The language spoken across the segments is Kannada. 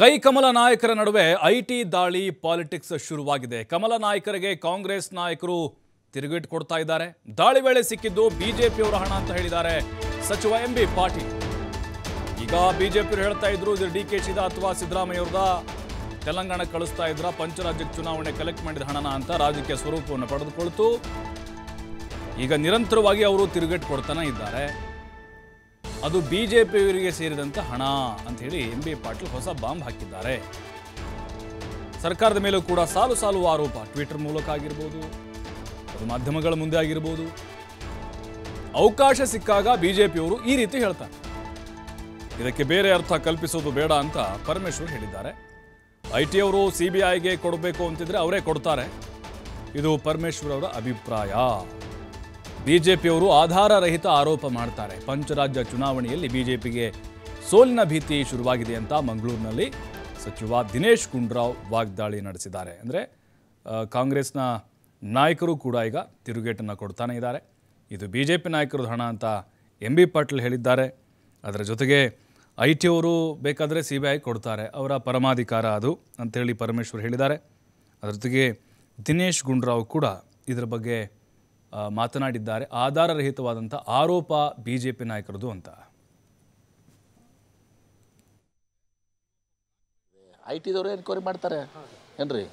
ಕೈ ಕಮಲ ನಾಯಕರ ನಡುವೆ ಐಟಿ ದಾಳಿ ಪಾಲಿಟಿಕ್ಸ್ ಶುರುವಾಗಿದೆ. ಕಮಲ ನಾಯಕರಿಗೆ ಕಾಂಗ್ರೆಸ್ ನಾಯಕರು ತಿರುಗೇಟು ಕೊಡ್ತಾ ಇದ್ದಾರೆ. ದಾಳಿ ವೇಳೆ ಸಿಕ್ಕಿದ್ದು ಬಿಜೆಪಿಯವರ ಹಣ ಅಂತ ಹೇಳಿದ್ದಾರೆ. ಸಚಿವ ಎಂ ಬಿ ಪಾಟೀಲ್. ಈಗ ಬಿಜೆಪಿಯವರು ಹೇಳ್ತಾ ಇದ್ರು ಇದು ಡಿ ಕೆ ಶಿದ ಅಥವಾ ಸಿದ್ದರಾಮಯ್ಯವ್ರದ ತೆಲಂಗಾಣ ಕಳಿಸ್ತಾ ಇದ್ರ, ಪಂಚರಾಜ್ಯಕ್ಕೆ ಚುನಾವಣೆ ಕಲೆಕ್ಟ್ ಮಾಡಿದ ಹಣನ ಅಂತ ರಾಜಕೀಯ ಸ್ವರೂಪವನ್ನು ಪಡೆದುಕೊಳ್ತು. ಈಗ ನಿರಂತರವಾಗಿ ಅವರು ತಿರುಗೇಟು ಕೊಡ್ತಾನೆ ಇದ್ದಾರೆ. ಅದು ಬಿಜೆಪಿಯವರಿಗೆ ಸೇರಿದಂಥ ಹಣ ಅಂಥೇಳಿ ಎಂ ಬಿ ಪಾಟೀಲ್ ಹೊಸ ಬಾಂಬ್ ಹಾಕಿದ್ದಾರೆ. ಸರ್ಕಾರದ ಮೇಲೂ ಕೂಡ ಸಾಲು ಸಾಲು ಆರೋಪ. ಟ್ವಿಟರ್ ಮೂಲಕ ಆಗಿರ್ಬೋದು, ಅದು ಮಾಧ್ಯಮಗಳ ಮುಂದೆ ಆಗಿರ್ಬೋದು. ಅವಕಾಶ ಸಿಕ್ಕಾಗ ಬಿಜೆಪಿಯವರು ಈ ರೀತಿ ಹೇಳ್ತಾರೆ. ಇದಕ್ಕೆ ಬೇರೆ ಅರ್ಥ ಕಲ್ಪಿಸೋದು ಬೇಡ ಅಂತ ಪರಮೇಶ್ವರ್ ಹೇಳಿದ್ದಾರೆ. ಐ ಟಿ ಅವರು ಸಿ ಬಿ ಐಗೆ ಕೊಡಬೇಕು ಅಂತಿದ್ರೆ ಅವರೇ ಕೊಡ್ತಾರೆ. ಇದು ಪರಮೇಶ್ವರ್ ಅವರ ಅಭಿಪ್ರಾಯ. ಬಿಜೆಪಿಯವರು ಆಧಾರರಹಿತ ಆರೋಪ ಮಾಡ್ತಾರೆ. ಪಂಚರಾಜ್ಯ ಚುನಾವಣೆಯಲ್ಲಿ ಬಿಜೆಪಿಗೆ ಸೋಲಿನ ಭೀತಿ ಶುರುವಾಗಿದೆ ಅಂತ ಮಂಗಳೂರಿನಲ್ಲಿ ಸಚಿವ ದಿನೇಶ್ ಗುಂಡ್ರಾವ್ ವಾಗ್ದಾಳಿ ನಡೆಸಿದ್ದಾರೆ. ಅಂದರೆ ಕಾಂಗ್ರೆಸ್ನ ನಾಯಕರು ಕೂಡ ಈಗ ತಿರುಗೇಟನ್ನು ಕೊಡ್ತಾನೆ ಇದ್ದಾರೆ. ಇದು ಬಿ ಜೆ ಪಿ ನಾಯಕರ ಹಣ ಅಂತ ಎಂ ಬಿ ಪಾಟೀಲ್ ಹೇಳಿದ್ದಾರೆ. ಅದರ ಜೊತೆಗೆ ಐ ಟಿ ಅವರು ಬೇಕಾದರೆ ಸಿ ಬಿ ಐ ಕೊಡ್ತಾರೆ. ಅವರ ಪರಮಾಧಿಕಾರ ಅದು ಅಂತೇಳಿ ಪರಮೇಶ್ವರ್ ಹೇಳಿದ್ದಾರೆ. ಅದರ ಜೊತೆಗೆ ದಿನೇಶ್ ಗುಂಡ್ರಾವ್ ಕೂಡ ಇದರ ಬಗ್ಗೆ ಮಾತನಾಡಿದ್ದಾರೆ. ಆಧಾರರಹಿತವಾದಂಥ ಆರೋಪ ಬಿ ಜೆ ಪಿ ನಾಯಕರದು ಅಂತ. ಐ ಟಿದವರು ಎನ್ಕ್ವೈರಿ ಮಾಡ್ತಾರೆ. ಏನ್ರಿ?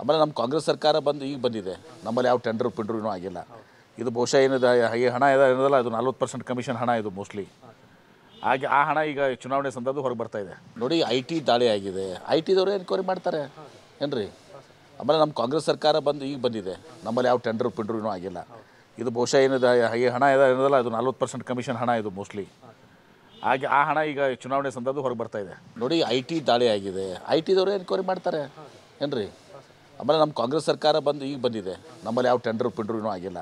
ಆಮೇಲೆ ನಮ್ಮ ಕಾಂಗ್ರೆಸ್ ಸರ್ಕಾರ ಬಂದು ಈಗ ಬಂದಿದೆ. ನಮ್ಮಲ್ಲಿ ಯಾವ ಟೆಂಡರ್ ಪಿಂಡ್ರೂ ಆಗಿಲ್ಲ. ಇದು ಬಹುಶಃ ಏನಿದೆ, ಈ ಹಣ ಏನದಲ್ಲ ಅದು ನಲ್ವತ್ತು ಪರ್ಸೆಂಟ್ ಕಮಿಷನ್ ಹಣ ಇದು ಮೋಸ್ಟ್ಲಿ ಹಾಗೆ ಆ ಹಣ ಈಗ ಚುನಾವಣೆ ಸಂದರ್ಭ ಹೊರಗೆ ಬರ್ತಾ ಇದೆ. ನೋಡಿ ಐ ಟಿ ದಾಳಿ ಆಗಿದೆ. ಐ ಟಿದವರು ಎನ್ಕ್ವೈರಿ ಮಾಡ್ತಾರೆ. ಏನ್ರಿ? ಆಮೇಲೆ ನಮ್ಮ ಕಾಂಗ್ರೆಸ್ ಸರ್ಕಾರ ಬಂದು ಈಗ ಬಂದಿದೆ. ನಮ್ಮಲ್ಲಿ ಯಾವ ಟೆಂಡರ್ ಪಿಂಡ್ರೂ ಆಗಿಲ್ಲ. ಇದು ಬಹುಶಃ ಏನಿದೆ, ಈ ಹಣ ಇದೆ ಅದು ನಲ್ವತ್ತು ಪರ್ಸೆಂಟ್ ಕಮಿಷನ್ ಹಣ ಇದು ಮೋಸ್ಟ್ಲಿ ಹಾಗೆ ಆ ಹಣ ಈಗ ಚುನಾವಣೆ ಸಂದರ್ಭ ಹೊರಗೆ ಬರ್ತಾ ಇದೆ. ನೋಡಿ ಐ ಟಿ ದಾಳಿ ಆಗಿದೆ. ಐ ಟಿದವರು ಎನ್ಕ್ವೈರಿ ಮಾಡ್ತಾರೆ? ಏನ್ರಿ? ಆಮೇಲೆ ನಮ್ಮ ಕಾಂಗ್ರೆಸ್ ಸರ್ಕಾರ ಬಂದು ಈಗ ಬಂದಿದೆ. ನಮ್ಮಲ್ಲಿ ಯಾವ ಟೆಂಡರ್ ಪಿಂಡ್ರೂ ಆಗಿಲ್ಲ.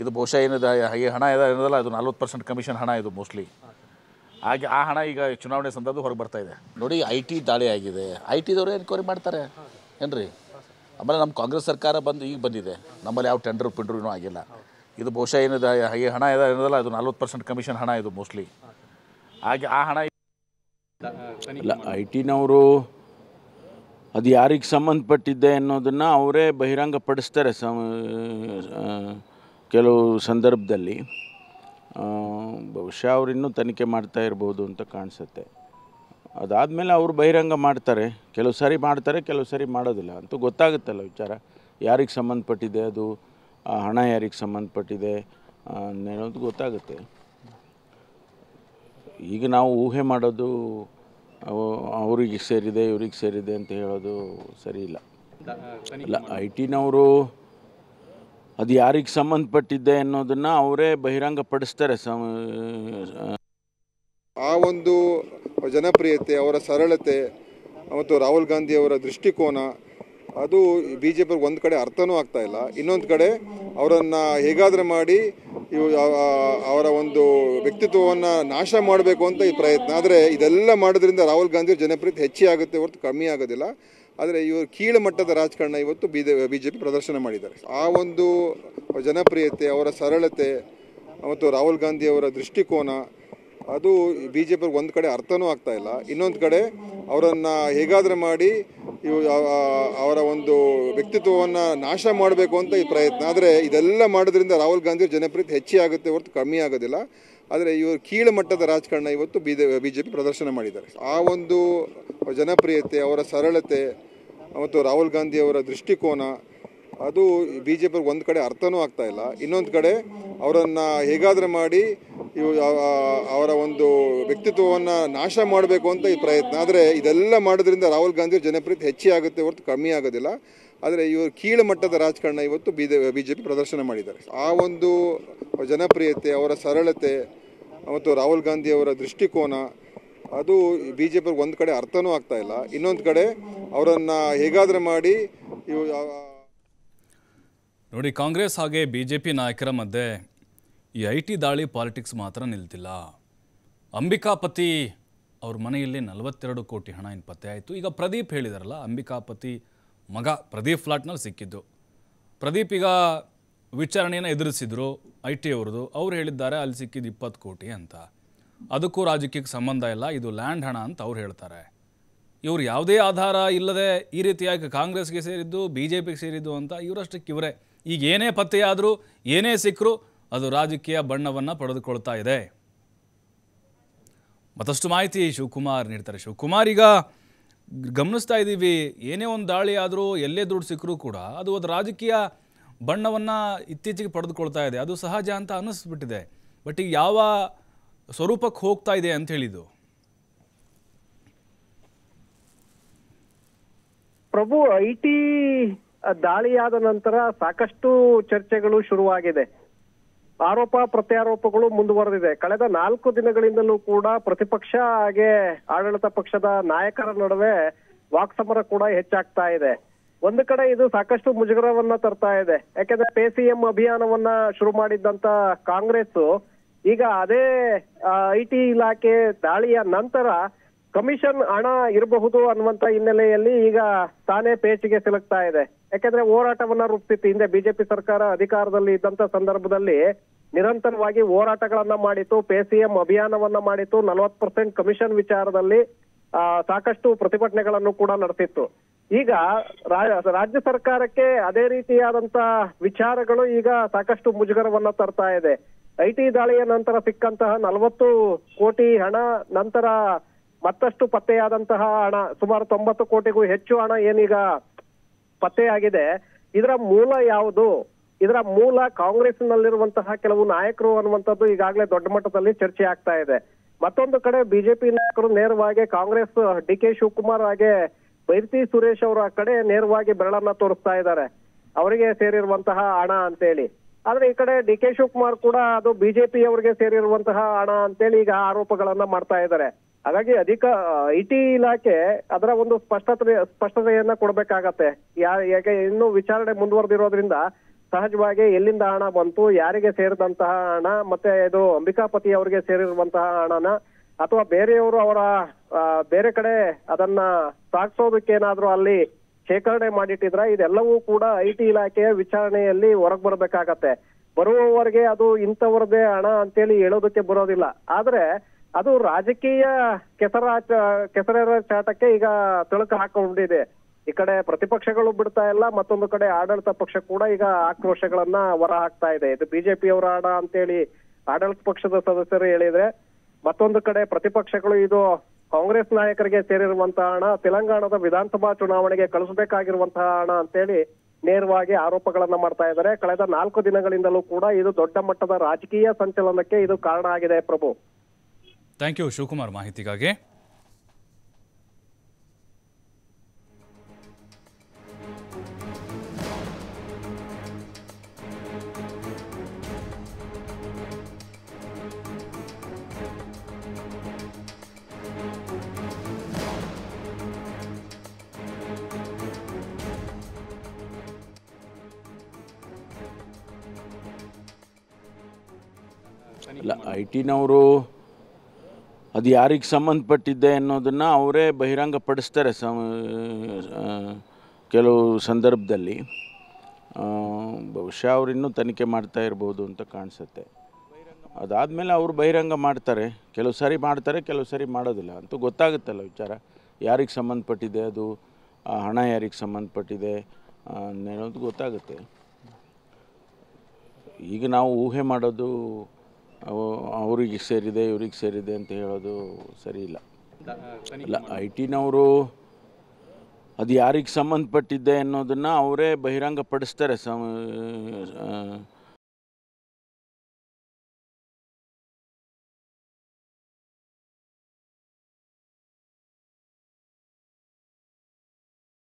ಇದು ಬಹುಶಃ ಏನಿದೆ, ಈ ಹಣ ಇದೆ ಅದು ನಲ್ವತ್ತು ಪರ್ಸೆಂಟ್ ಕಮಿಷನ್ ಹಣ ಇದು ಮೋಸ್ಟ್ಲಿ ಹಾಗೆ ಆ ಹಣ ಈಗ ಚುನಾವಣೆ ಸಂದರ್ಭ ಹೊರಗೆ ಬರ್ತಾ ಇದೆ. ನೋಡಿ ಐ ಟಿ ದಾಳಿ ಆಗಿದೆ. ಐ ಟಿದವರು ಎನ್ಕ್ವೈರಿ ಮಾಡ್ತಾರೆ? ಏನ್ರಿ? ಆಮೇಲೆ ನಮ್ಮ ಕಾಂಗ್ರೆಸ್ ಸರ್ಕಾರ ಬಂದು ಈಗ ಬಂದಿದೆ. ನಮ್ಮಲ್ಲಿ ಯಾವ ಟೆಂಡರ್ ಪಿಂಡ್ರೂ ಆಗಿಲ್ಲ. ಇದು ಬಹುಶಃ ಏನಿದೆ, ಈ ಹಣ ಇದೆ ಅದು ನಲ್ವತ್ತು ಪರ್ಸೆಂಟ್ ಕಮಿಷನ್ ಹಣ ಇದು ಮೋಸ್ಟ್ಲಿ ಹಾಗೆ ಆ ಹಣ ಇಲ್ಲ ಐ ಟಿನವರು ಅದು ಯಾರಿಗೆ ಸಂಬಂಧಪಟ್ಟಿದ್ದೆ ಅನ್ನೋದನ್ನು ಅವರೇ ಬಹಿರಂಗಪಡಿಸ್ತಾರೆ ಸಮ ಕೆಲವು ಸಂದರ್ಭದಲ್ಲಿ. ಬಹುಶಃ ಅವರಿನ್ನೂ ತನಿಖೆ ಮಾಡ್ತಾ ಇರ್ಬೋದು ಅಂತ ಕಾಣಿಸುತ್ತೆ. ಅದಾದಮೇಲೆ ಅವರು ಬಹಿರಂಗ ಮಾಡ್ತಾರೆ. ಕೆಲವು ಸಾರಿ ಮಾಡ್ತಾರೆ, ಕೆಲವು ಸಾರಿ ಮಾಡೋದಿಲ್ಲ. ಅಂತೂ ಗೊತ್ತಾಗುತ್ತಲ್ಲ ವಿಚಾರ. ಯಾರಿಗೆ ಸಂಬಂಧಪಟ್ಟಿದೆ ಅದು? ಹಣ ಯಾರಿಗೆ ಸಂಬಂಧಪಟ್ಟಿದೆ? ಅನ್ನೋದು ಗೊತ್ತಾಗುತ್ತೆ. ಈಗ ನಾವು ಊಹೆ ಮಾಡೋದು ಅವ್ರಿಗೆ ಸೇರಿದೆ, ಇವ್ರಿಗೆ ಸೇರಿದೆ ಅಂತ ಹೇಳೋದು ಸರಿ ಇಲ್ಲ. ಇಲ್ಲ, ಐ ಟಿನವರು ಅದು ಯಾರಿಗೆ ಸಂಬಂಧಪಟ್ಟಿದ್ದೆ ಅನ್ನೋದನ್ನು ಅವರೇ ಬಹಿರಂಗಪಡಿಸ್ತಾರೆ ಸಮ ಆ ಒಂದು ಜನಪ್ರಿಯತೆ, ಅವರ ಸರಳತೆ ಮತ್ತು ರಾಹುಲ್ ಗಾಂಧಿ ಅವರ ದೃಷ್ಟಿಕೋನ, ಅದು ಬಿ ಜೆ ಪಿ ಒಂದು ಕಡೆ ಅರ್ಥನೂ ಆಗ್ತಾ ಇಲ್ಲ. ಇನ್ನೊಂದು ಕಡೆ ಅವರನ್ನು ಹೇಗಾದರೂ ಮಾಡಿ ಇವು ಅವರ ಒಂದು ವ್ಯಕ್ತಿತ್ವವನ್ನು ನಾಶ ಮಾಡಬೇಕು ಅಂತ ಈ ಪ್ರಯತ್ನ. ಆದರೆ ಇದೆಲ್ಲ ಮಾಡೋದ್ರಿಂದ ರಾಹುಲ್ ಗಾಂಧಿ ಜನಪ್ರಿಯತೆ ಹೆಚ್ಚಿ ಆಗುತ್ತೆ ಹೊರತು ಕಮ್ಮಿ ಆಗೋದಿಲ್ಲ. ಆದರೆ ಇವರು ಕೀಳು ಮಟ್ಟದ ರಾಜಕಾರಣ ಇವತ್ತು ಬಿ ಬಿ ಜೆ ಪಿ ಪ್ರದರ್ಶನ ಮಾಡಿದ್ದಾರೆ. ಆ ಒಂದು ಜನಪ್ರಿಯತೆ, ಅವರ ಸರಳತೆ ಮತ್ತು ರಾಹುಲ್ ಗಾಂಧಿ ಅವರ ದೃಷ್ಟಿಕೋನ ಅದು ಬಿ ಜೆ ಪಿಗೆ ಒಂದು ಕಡೆ ಅರ್ಥನೂ ಆಗ್ತಾ ಇಲ್ಲ. ಇನ್ನೊಂದು ಕಡೆ ಅವರನ್ನು ಹೇಗಾದರೂ ಮಾಡಿ ಇವು ಅವರ ಒಂದು ವ್ಯಕ್ತಿತ್ವವನ್ನು ನಾಶ ಮಾಡಬೇಕು ಅಂತ ಈ ಪ್ರಯತ್ನ. ಆದರೆ ಇದೆಲ್ಲ ಮಾಡೋದ್ರಿಂದ ರಾಹುಲ್ ಗಾಂಧಿ ಜನಪ್ರಿಯತೆ ಹೆಚ್ಚಿ ಆಗುತ್ತೆ ಹೊರತು ಕಮ್ಮಿ ಆಗೋದಿಲ್ಲ. ಆದರೆ ಇವರು ಕೀಳು ಮಟ್ಟದ ರಾಜಕಾರಣ ಇವತ್ತು ಬಿ ಬಿ ಜೆ ಪಿ ಪ್ರದರ್ಶನ ಮಾಡಿದ್ದಾರೆ. ಆ ಒಂದು ಜನಪ್ರಿಯತೆ, ಅವರ ಸರಳತೆ ಮತ್ತು ರಾಹುಲ್ ಗಾಂಧಿ ಅವರ ದೃಷ್ಟಿಕೋನ ಅದು ಬಿ ಜೆ ಪಿಗೆ ಒಂದು ಕಡೆ ಅರ್ಥನೂ ಆಗ್ತಾ ಇಲ್ಲ. ಇನ್ನೊಂದು ಕಡೆ ಅವರನ್ನು ಹೇಗಾದರೂ ಮಾಡಿ ಇವು ಅವರ ಒಂದು ವ್ಯಕ್ತಿತ್ವವನ್ನು ನಾಶ ಮಾಡಬೇಕು ಅಂತ ಈ ಪ್ರಯತ್ನ. ಆದರೆ ಇದೆಲ್ಲ ಮಾಡೋದ್ರಿಂದ ರಾಹುಲ್ ಗಾಂಧಿ ಜನಪ್ರಿಯತೆ ಹೆಚ್ಚಿ ಆಗುತ್ತೆ ಹೊರತು ಕಮ್ಮಿ ಆಗೋದಿಲ್ಲ. ಆದರೆ ಇವರು ಕೀಳು ಮಟ್ಟದ ರಾಜಕಾರಣ ಇವತ್ತು ಬಿ ಬಿ ಜೆ ಪಿ ಪ್ರದರ್ಶನ ಮಾಡಿದ್ದಾರೆ. ಆ ಒಂದು ಜನಪ್ರಿಯತೆ, ಅವರ ಸರಳತೆ ಮತ್ತು ರಾಹುಲ್ ಗಾಂಧಿ ಅವರ ದೃಷ್ಟಿಕೋನ, ಅದು ಬಿ ಜೆ ಪಿಗೆ ಒಂದು ಕಡೆ ಅರ್ಥನೂ ಆಗ್ತಾ ಇಲ್ಲ. ಇನ್ನೊಂದು ಕಡೆ ಅವರನ್ನು ಹೇಗಾದರೂ ಮಾಡಿ ಇವು ನೋಡಿ, ಕಾಂಗ್ರೆಸ್ ಹಾಗೆ ಬಿ ಜೆ ಪಿ ನಾಯಕರ ಮಧ್ಯೆ ಈ ಐ ಟಿ ದಾಳಿ ಪಾಲಿಟಿಕ್ಸ್ ಮಾತ್ರ ನಿಲ್ತಿಲ್ಲ. ಅಂಬಿಕಾಪತಿ ಅವ್ರ ಮನೆಯಲ್ಲಿ ನಲವತ್ತೆರಡು ಕೋಟಿ ಹಣ ಏನು ಪತ್ತೆ ಆಯಿತು. ಈಗ ಪ್ರದೀಪ್ ಹೇಳಿದಾರಲ್ಲ, ಅಂಬಿಕಾಪತಿ ಮಗ ಪ್ರದೀಪ್ ಫ್ಲಾಟ್ನಲ್ಲಿ ಸಿಕ್ಕಿದ್ದು. ಪ್ರದೀಪ್ ಈಗ ವಿಚಾರಣೆಯನ್ನು ಎದುರಿಸಿದ್ರು, ಐ ಟಿ ಅವ್ರದ್ದು. ಅವ್ರು ಹೇಳಿದ್ದಾರೆ, ಅಲ್ಲಿ ಸಿಕ್ಕಿದ್ದು ಇಪ್ಪತ್ತು ಕೋಟಿ ಅಂತ. ಅದಕ್ಕೂ ರಾಜಕೀಯಕ್ಕೆ ಸಂಬಂಧ ಇಲ್ಲ, ಇದು ಲ್ಯಾಂಡ್ ಹಣ ಅಂತ ಅವ್ರು ಹೇಳ್ತಾರೆ. ಇವರು ಯಾವುದೇ ಆಧಾರ ಇಲ್ಲದೆ ಈ ರೀತಿಯಾಗಿ ಕಾಂಗ್ರೆಸ್ಗೆ ಸೇರಿದ್ದು ಬಿ ಜೆ ಪಿಗೆ ಸೇರಿದ್ದು ಅಂತ, ಇವರಷ್ಟಕ್ಕೆ ಇವರೇ ಈಗ ಏನೇ ಪತ್ತೆಯಾದರೂ, ಏನೇ ಸಿಕ್ಕರೂ ಅದು ರಾಜಕೀಯ ಬಣ್ಣವನ್ನು ಪಡೆದುಕೊಳ್ತಾ ಇದೆ. ಮತ್ತಷ್ಟು ಮಾಹಿತಿ ಶಿವಕುಮಾರ್ ನೀಡ್ತಾರೆ. ಶಿವಕುಮಾರ್, ಈಗ ಗಮನಿಸ್ತಾ ಇದ್ದೀವಿ, ಏನೇ ಒಂದು ದಾಳಿ ಆದರೂ, ಎಲ್ಲೇ ದುಡ್ಡು ಸಿಕ್ಕರೂ ಕೂಡ ಅದು ಒಂದು ರಾಜಕೀಯ ಬಣ್ಣವನ್ನು ಇತ್ತೀಚೆಗೆ ಪಡೆದುಕೊಳ್ತಾ ಇದೆ. ಅದು ಸಹಜ ಅಂತ ಅನ್ನಿಸ್ಬಿಟ್ಟಿದೆ. ಬಟ್ ಈಗ ಯಾವ ಸ್ವರೂಪಕ್ಕೆ ಹೋಗ್ತಾ ಇದೆ ಅಂತ ಹೇಳಿದ್ದು? ಪ್ರಭು, ಐ ಟಿ ದಾಳಿಯಾದ ನಂತರ ಸಾಕಷ್ಟು ಚರ್ಚೆಗಳು ಶುರುವಾಗಿದೆ. ಆರೋಪ, ಪ್ರತ್ಯಾರೋಪಗಳು ಮುಂದುವರೆದಿದೆ. ಕಳೆದ ನಾಲ್ಕು ದಿನಗಳಿಂದಲೂ ಕೂಡ ಪ್ರತಿಪಕ್ಷ ಹಾಗೆ ಆಡಳಿತ ಪಕ್ಷದ ನಾಯಕರ ನಡುವೆ ವಾಕ್ಸಮರ ಕೂಡ ಹೆಚ್ಚಾಗ್ತಾ ಇದೆ. ಒಂದು ಕಡೆ ಇದು ಸಾಕಷ್ಟು ಮುಜುಗರವನ್ನ ತರ್ತಾ ಇದೆ. ಯಾಕೆಂದ್ರೆ ಪೇ ಸಿ ಎಂ ಅಭಿಯಾನವನ್ನ ಶುರು ಮಾಡಿದ್ದಂತ ಕಾಂಗ್ರೆಸ್ ಈಗ ಅದೇ ಐ ಟಿ ಇಲಾಖೆ ದಾಳಿಯ ನಂತರ ಕಮಿಷನ್ ಹಣ ಇರಬಹುದು ಅನ್ನುವಂತ ಹಿನ್ನೆಲೆಯಲ್ಲಿ ಈಗ ತಾನೇ ಪೇಚಿಗೆ ಸಿಲುಕ್ತಾ ಇದೆ. ಯಾಕಂದ್ರೆ ಹೋರಾಟವನ್ನ ರೂಪಿಸಿತ್ತು ಹಿಂದೆ ಬಿಜೆಪಿ ಸರ್ಕಾರ ಅಧಿಕಾರದಲ್ಲಿ ಇದ್ದಂತ ಸಂದರ್ಭದಲ್ಲಿ ನಿರಂತರವಾಗಿ ಹೋರಾಟಗಳನ್ನ ಮಾಡಿತ್ತು ಪೇಸಿಎಂ ಅಭಿಯಾನವನ್ನ ಮಾಡಿತ್ತು ನಲವತ್ ಪರ್ಸೆಂಟ್ ಕಮಿಷನ್ ವಿಚಾರದಲ್ಲಿ ಸಾಕಷ್ಟು ಪ್ರತಿಭಟನೆಗಳನ್ನು ಕೂಡ ನಡೆಸಿತ್ತು. ಈಗ ರಾಜ್ಯ ಸರ್ಕಾರಕ್ಕೆ ಅದೇ ರೀತಿಯಾದಂತ ವಿಚಾರಗಳು ಈಗ ಸಾಕಷ್ಟು ಮುಜುಗರವನ್ನ ತರ್ತಾ ಇದೆ. ಐಟಿ ದಾಳಿಯ ನಂತರ ಸಿಕ್ಕಂತಹ ನಲವತ್ತು ಕೋಟಿ ಹಣ, ನಂತರ ಮತ್ತಷ್ಟು ಪತ್ತೆಯಾದಂತಹ ಹಣ, ಸುಮಾರು ತೊಂಬತ್ತು ಕೋಟಿಗೂ ಹೆಚ್ಚು ಹಣ ಏನೀಗ ಪತ್ತೆಯಾಗಿದೆ ಇದರ ಮೂಲ ಯಾವುದು? ಇದರ ಮೂಲ ಕಾಂಗ್ರೆಸ್ನಲ್ಲಿರುವಂತಹ ಕೆಲವು ನಾಯಕರು ಅನ್ನುವಂಥದ್ದು ಈಗಾಗಲೇ ದೊಡ್ಡ ಮಟ್ಟದಲ್ಲಿ ಚರ್ಚೆ ಆಗ್ತಾ ಇದೆ. ಮತ್ತೊಂದು ಕಡೆ ಬಿಜೆಪಿ ನಾಯಕರು ನೇರವಾಗಿ ಕಾಂಗ್ರೆಸ್, ಡಿ ಕೆ ಶಿವಕುಮಾರ್ ಹಾಗೆ ಬೈರತಿ ಸುರೇಶ್ ಅವರ ಕಡೆ ನೇರವಾಗಿ ಬೆರಳನ್ನ ತೋರಿಸ್ತಾ ಇದ್ದಾರೆ. ಅವರಿಗೆ ಸೇರಿರುವಂತಹ ಹಣ ಅಂತೇಳಿ. ಆದ್ರೆ ಈ ಕಡೆ ಡಿ ಕೆ ಶಿವಕುಮಾರ್ ಕೂಡ ಅದು ಬಿಜೆಪಿ ಅವರಿಗೆ ಸೇರಿರುವಂತಹ ಹಣ ಅಂತೇಳಿ ಈಗ ಆರೋಪಗಳನ್ನ ಮಾಡ್ತಾ ಇದ್ದಾರೆ. ಹಾಗಾಗಿ ಅಧಿಕ ಐ ಟಿ ಇಲಾಖೆ ಅದರ ಒಂದು ಸ್ಪಷ್ಟತೆ, ಸ್ಪಷ್ಟತೆಯನ್ನ ಕೊಡ್ಬೇಕಾಗತ್ತೆ. ಯಾ, ಯಾಕೆ ಇನ್ನೂ ವಿಚಾರಣೆ ಮುಂದುವರೆದಿರೋದ್ರಿಂದ ಸಹಜವಾಗಿ ಎಲ್ಲಿಂದ ಹಣ ಬಂತು, ಯಾರಿಗೆ ಸೇರಿದಂತಹ ಹಣ, ಮತ್ತೆ ಇದು ಅಂಬಿಕಾಪತಿ ಅವರಿಗೆ ಸೇರಿರುವಂತಹ ಹಣನ, ಅಥವಾ ಬೇರೆಯವರು ಅವರ ಬೇರೆ ಕಡೆ ಅದನ್ನ ಸಾಗಿಸೋದಕ್ಕೆ ಏನಾದ್ರೂ ಅಲ್ಲಿ ಶೇಖರಣೆ ಮಾಡಿಟ್ಟಿದ್ರ ಇದೆಲ್ಲವೂ ಕೂಡ ಐ ಟಿ ಇಲಾಖೆಯ ವಿಚಾರಣೆಯಲ್ಲಿ ಹೊರಗ್ ಬರಬೇಕಾಗತ್ತೆ. ಬರುವವರೆಗೆ ಅದು ಇಂಥವ್ರದ್ದೇ ಹಣ ಅಂತೇಳಿ ಹೇಳೋದಕ್ಕೆ ಬರೋದಿಲ್ಲ. ಆದ್ರೆ ಅದು ರಾಜಕೀಯ ಕೆಸರ ಕೆಸರ ಚಾಟಕ್ಕೆ ಈಗ ತಿಳುಕು ಹಾಕೊಂಡಿದೆ ಈ ಕಡೆ ಪ್ರತಿಪಕ್ಷಗಳು ಬಿಡ್ತಾ ಇಲ್ಲ, ಮತ್ತೊಂದು ಕಡೆ ಆಡಳಿತ ಪಕ್ಷ ಕೂಡ ಈಗ ಆಕ್ರೋಶಗಳನ್ನ ಹೊರ ಹಾಕ್ತಾ ಇದೆ. ಇದು ಬಿಜೆಪಿ ಅವರ ಆಡ ಅಂತೇಳಿ ಆಡಳಿತ ಪಕ್ಷದ ಸದಸ್ಯರು ಹೇಳಿದ್ರೆ, ಮತ್ತೊಂದು ಕಡೆ ಪ್ರತಿಪಕ್ಷಗಳು ಇದು ಕಾಂಗ್ರೆಸ್ ನಾಯಕರಿಗೆ ಸೇರಿರುವಂತಹ ಹಣ, ತೆಲಂಗಾಣದ ವಿಧಾನಸಭಾ ಚುನಾವಣೆಗೆ ಕಳಿಸಬೇಕಾಗಿರುವಂತಹ ಹಣ ಅಂತೇಳಿ ನೇರವಾಗಿ ಆರೋಪಗಳನ್ನ ಮಾಡ್ತಾ ಇದ್ದಾರೆ. ಕಳೆದ ನಾಲ್ಕು ದಿನಗಳಿಂದಲೂ ಕೂಡ ಇದು ದೊಡ್ಡ ಮಟ್ಟದ ರಾಜಕೀಯ ಸಂಚಲನಕ್ಕೆ ಇದು ಕಾರಣ ಆಗಿದೆ ಪ್ರಭು. ಥ್ಯಾಂಕ್ ಯು ಶಿವಕುಮಾರ್ ಮಾಹಿತಿಗಾಗಿ. ಇಲ್ಲ ಐ ಟಿನವರು ಅದು ಯಾರಿಗೆ ಸಂಬಂಧಪಟ್ಟಿದ್ದೆ ಅನ್ನೋದನ್ನು ಅವರೇ ಬಹಿರಂಗಪಡಿಸ್ತಾರೆ ಸಮ ಕೆಲವು ಸಂದರ್ಭದಲ್ಲಿ. ಬಹುಶಃ ಅವ್ರು ಇನ್ನೂ ತನಿಖೆ ಮಾಡ್ತಾ ಇರ್ಬೋದು ಅಂತ ಕಾಣಿಸುತ್ತೆ. ಅದಾದಮೇಲೆ ಅವರು ಬಹಿರಂಗ ಮಾಡ್ತಾರೆ. ಕೆಲವು ಸಾರಿ ಮಾಡ್ತಾರೆ, ಕೆಲವು ಸಾರಿ ಮಾಡೋದಿಲ್ಲ. ಅಂತೂ ಗೊತ್ತಾಗುತ್ತಲ್ಲ ವಿಚಾರ. ಯಾರಿಗೆ ಸಂಬಂಧಪಟ್ಟಿದೆ ಅದು? ಹಣ ಯಾರಿಗೆ ಸಂಬಂಧಪಟ್ಟಿದೆ? ಅನ್ನೋದು ಗೊತ್ತಾಗುತ್ತೆ. ಈಗ ನಾವು ಊಹೆ ಮಾಡೋದು ಅವು- ಅವರಿಗೆ ಸೇರಿದೆ ಇವ್ರಿಗೆ ಸೇರಿದೆ ಅಂತ ಹೇಳೋದು ಸರಿ ಇಲ್ಲ. ಇಲ್ಲ ಐ ಟಿನವರು ಅದು ಯಾರಿಗೆ ಸಂಬಂಧಪಟ್ಟಿದ್ದೆ ಅನ್ನೋದನ್ನು ಅವರೇ ಬಹಿರಂಗಪಡಿಸ್ತಾರೆ. ಸಮ